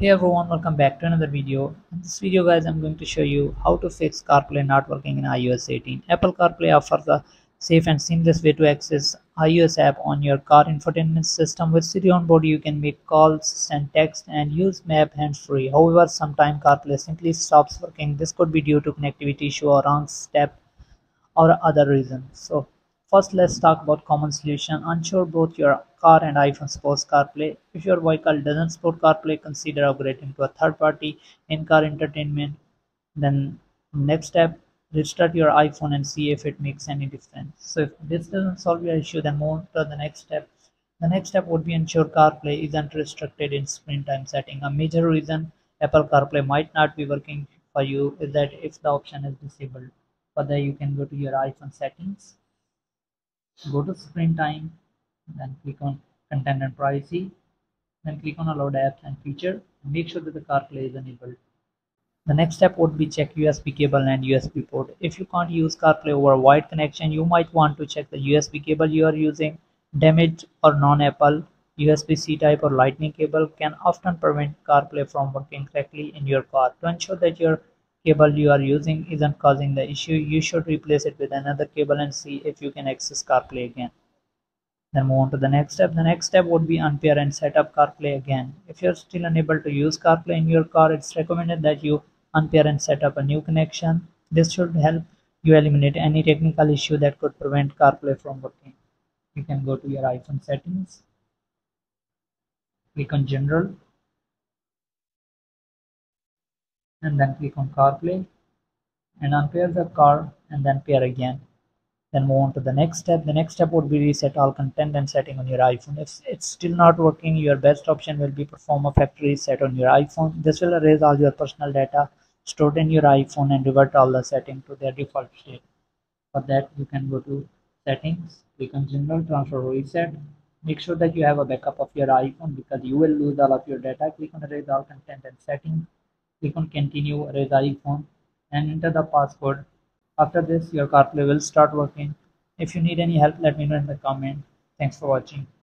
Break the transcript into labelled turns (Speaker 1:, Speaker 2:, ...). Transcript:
Speaker 1: Hey everyone, welcome back to another video. In this video guys, I'm going to show you how to fix CarPlay not working in iOS 18. Apple CarPlay offers a safe and seamless way to access iOS app on your car infotainment system. With Siri on board, you can make calls, send text, and use map hands-free. However, sometimes CarPlay simply stops working. This could be due to connectivity issue or wrong step or other reasons. So First, let's talk about common solution. Ensure both your car and iPhone supports CarPlay. If your vehicle doesn't support CarPlay, consider upgrading to a third-party in-car entertainment. Then next step, restart your iPhone and see if it makes any difference. So if this doesn't solve your issue, then move to the next step. The next step would be ensure CarPlay isn't restricted in screen time setting. A major reason Apple CarPlay might not be working for you is that if the option is disabled. For that, you can go to your iPhone settings go to screen time then click on content and privacy then click on allow apps and feature and make sure that the CarPlay is enabled. The next step would be check USB cable and USB port. If you can't use CarPlay over wired connection you might want to check the USB cable you are using. Damaged or non-Apple USB-C type or lightning cable can often prevent CarPlay from working correctly in your car. To ensure that your cable you are using isn't causing the issue you should replace it with another cable and see if you can access CarPlay again. Then move on to the next step. The next step would be unpair and set up CarPlay again. If you're still unable to use CarPlay in your car it's recommended that you unpair and set up a new connection. This should help you eliminate any technical issue that could prevent CarPlay from working. You can go to your iPhone settings click on general and then click on CarPlay and unpair the car and then pair again. Then move on to the next step. The next step would be reset all content and setting on your iPhone. If it's still not working, your best option will be perform a factory reset on your iPhone. This will erase all your personal data stored in your iPhone and revert all the settings to their default state. For that, you can go to settings, click on general transfer reset. Make sure that you have a backup of your iPhone because you will lose all of your data. Click on erase all content and settings click on continue erase iphone and enter the password. After this your CarPlay will start working. If you need any help let me know in the comment. Thanks for watching